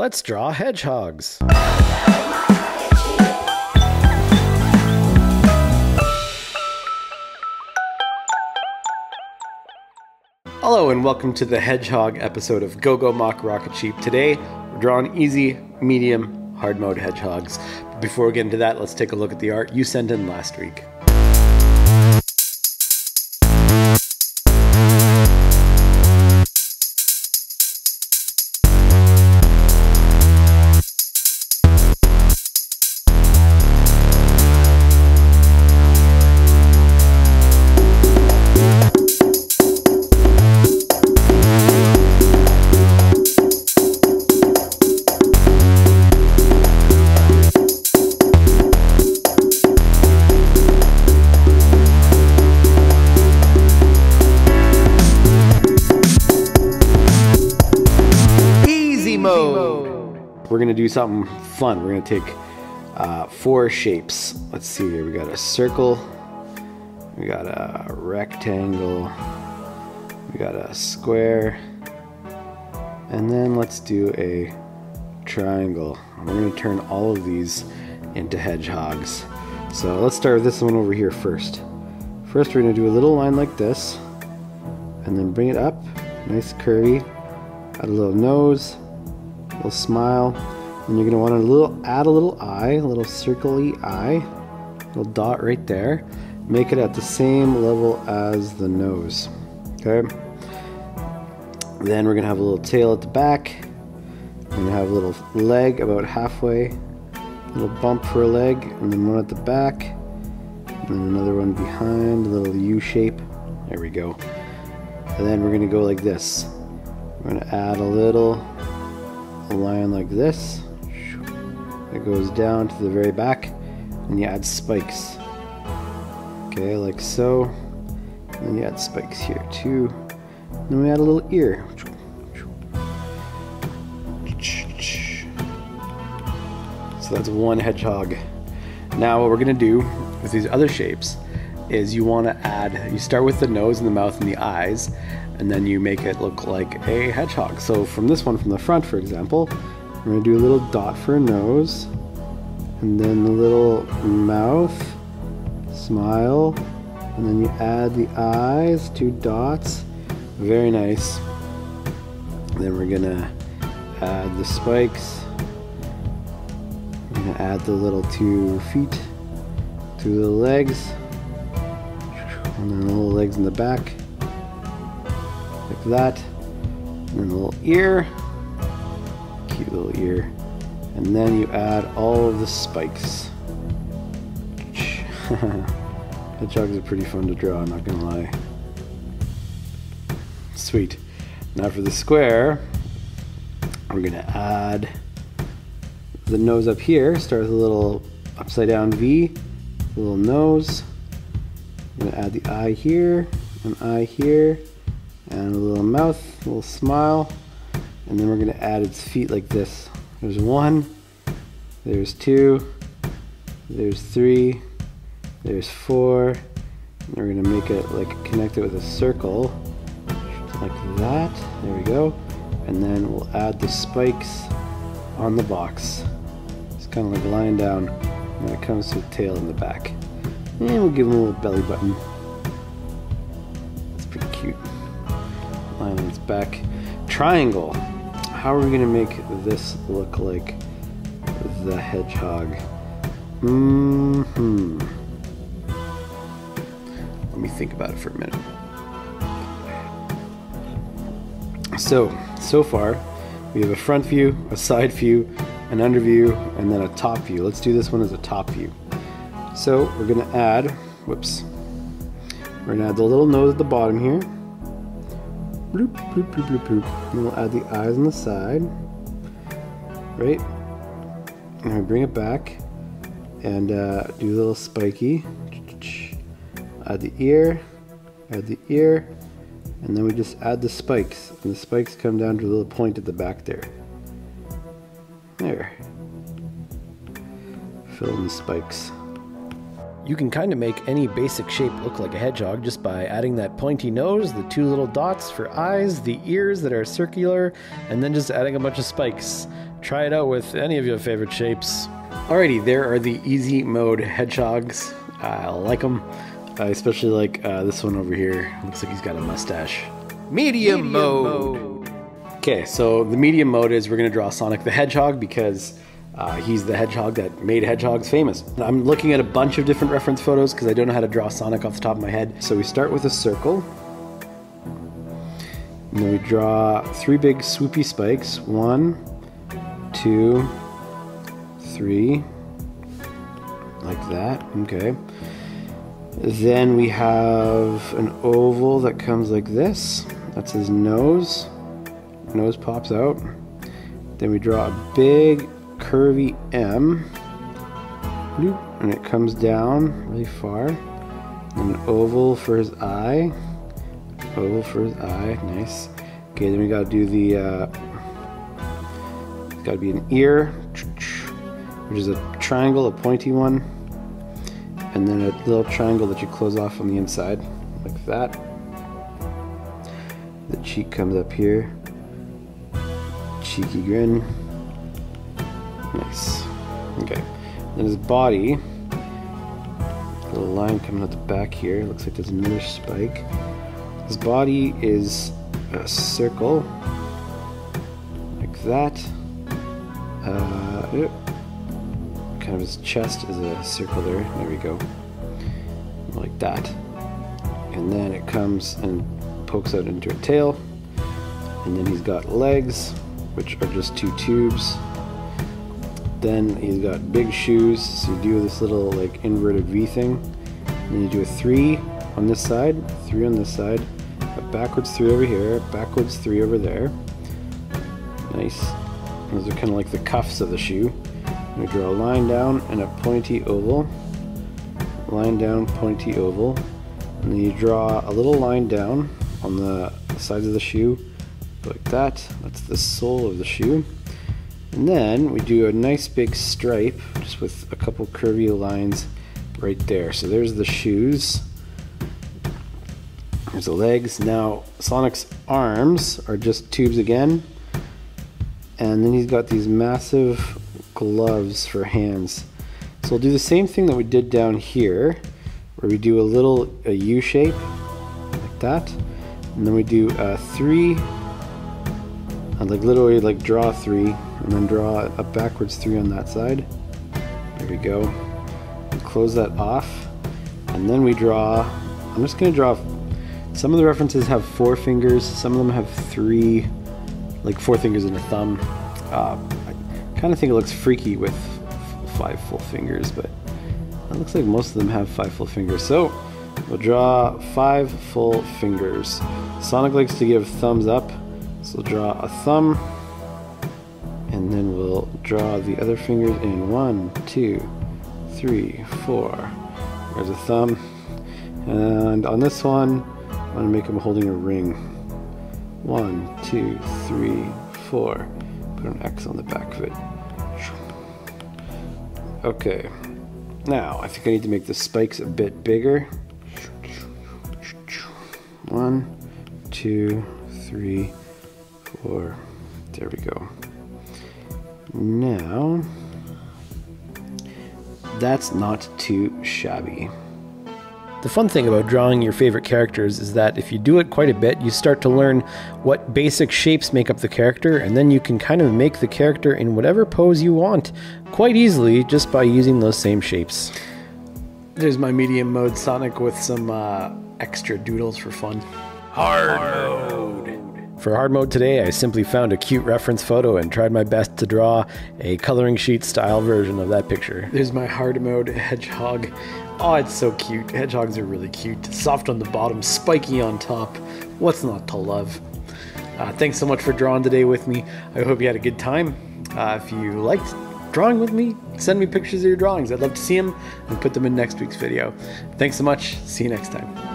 Let's draw hedgehogs. Hello and welcome to the Hedgehog episode of GoGoMachRocketSheep. Today we're drawing easy, medium, hard mode hedgehogs. But before we get into that, let's take a look at the art you sent in last week. We're gonna do something fun. We're gonna take uh, four shapes. Let's see here. We got a circle. We got a rectangle. We got a square. And then let's do a triangle. We're gonna turn all of these into hedgehogs. So let's start with this one over here first. First, we're gonna do a little line like this, and then bring it up, nice curvy. Add a little nose, little smile, and you're gonna want to little add a little eye, a little circly eye, little dot right there. Make it at the same level as the nose. Okay. Then we're gonna have a little tail at the back. We're gonna have a little leg about halfway, a little bump for a leg, and then one at the back, and then another one behind, a little U shape. There we go. And then we're gonna go like this. We're gonna add a little a line like this. It goes down to the very back, and you add spikes. Okay, like so. And then you add spikes here too. Then we add a little ear. So that's one hedgehog. Now what we're gonna do with these other shapes is you want to add, you start with the nose and the mouth and the eyes, and then you make it look like a hedgehog. So from this one from the front, for example, we're gonna do a little dot for a nose, and then the little mouth, smile, and then you add the eyes, two dots, very nice. Then we're gonna add the spikes. We're gonna add the little two feet, two little legs, and then the little legs in the back, like that. And then a little ear, cute little ear, and then you add all of the spikes. Hedgehogs are pretty fun to draw, I'm not gonna lie. Sweet. Now for the square, we're gonna add the nose up here. Start with a little upside down V, little nose. I'm gonna add the eye here, an eye here, and a little mouth, a little smile, and then we're gonna add its feet like this. There's one, there's two, there's three, there's four, and we're gonna make it like connect it with a circle, like that. There we go, and then we'll add the spikes on the box. It's kind of like lying down, and it comes to a tail in the back. And we'll give him a little belly button. Line its back. Triangle. How are we gonna make this look like the hedgehog? hmm Let me think about it for a minute. So, so far, we have a front view, a side view, an under view, and then a top view. Let's do this one as a top view. So we're gonna add, whoops, we're gonna add the little nose at the bottom here. Bloop, bloop, bloop, bloop, bloop. And we'll add the eyes on the side, right? And we bring it back and uh, do a little spiky. Add the ear, add the ear, and then we just add the spikes. And the spikes come down to a little point at the back there. There. Fill in the spikes. You can kind of make any basic shape look like a hedgehog just by adding that pointy nose, the two little dots for eyes, the ears that are circular, and then just adding a bunch of spikes. try it out with any of your favorite shapes. Alrighty, there are the easy mode hedgehogs. I like them. I especially like uh, this one over here. Looks like he's got a mustache. Medium, Medium mode. mode. Okay, so the medium mode is we're gonna draw Sonic the Hedgehog because uh, he's the hedgehog that made hedgehogs famous. I'm looking at a bunch of different reference photos because I don't know how to draw Sonic off the top of my head. So we start with a circle. And then we draw three big swoopy spikes. One, two, three. Like that. Okay. Then we have an oval that comes like this. That's his nose. Nose pops out. Then we draw a big curvy M. And it comes down really far. And an oval for his eye. Oval for his eye. Nice. Okay, then we gotta do the. Uh, gotta be an ear, which is a triangle, a pointy one. And then a little triangle that you close off on the inside, like that. The cheek comes up here. Cheeky grin. Nice. Okay. Then his body, little line coming out the back here. Looks like there's another spike. His body is a circle, like that. Uh, kind of his chest is a circle there. There we go. Like that. And then it comes and pokes out into a tail. And then he's got legs, which are just two tubes. Then he's got big shoes, so you do this little like inverted V thing. Then you do a three on this side, three on this side, a backwards three over here, backwards three over there. Nice. Those are kind of like the cuffs of the shoe. We draw a line down and a pointy oval. Line down, pointy oval. And then you draw a little line down on the sides of the shoe, like that. That's the sole of the shoe. And then we do a nice big stripe just with a couple curvy lines right there. So there's the shoes. There's the legs. Now Sonic's arms are just tubes again. And then he's got these massive gloves for hands. So we'll do the same thing that we did down here, where we do a little a U shape, like that. And then we do a three, and like literally like draw three, and then draw a backwards three on that side. There we go. Close that off. And then we draw, I'm just gonna draw, some of the references have four fingers, some of them have three, like four fingers and a thumb. Uh, I kind of think it looks freaky with five full fingers, but it looks like most of them have five full fingers. So we'll draw five full fingers. Sonic likes to give thumbs up, so we'll draw a thumb, and then we'll draw the other fingers in one, two, three, four. There's a thumb. And on this one, I'm gonna make him holding a ring. One, two, three, four. Put an X on the back of it. Okay. Now, I think I need to make the spikes a bit bigger. One, two, three, four. There we go. Now, that's not too shabby. The fun thing about drawing your favorite characters is that if you do it quite a bit, you start to learn what basic shapes make up the character, and then you can kind of make the character in whatever pose you want quite easily just by using those same shapes. There's my medium mode Sonic with some uh, extra doodles for fun. Hard, Hard mode. For hard mode today, I simply found a cute reference photo and tried my best to draw a coloring sheet style version of that picture. There's my hard mode hedgehog. Oh, it's so cute. Hedgehogs are really cute. Soft on the bottom, spiky on top. What's not to love? Uh, thanks so much for drawing today with me. I hope you had a good time. Uh, if you liked drawing with me, send me pictures of your drawings. I'd love to see them and put them in next week's video. Thanks so much. See you next time.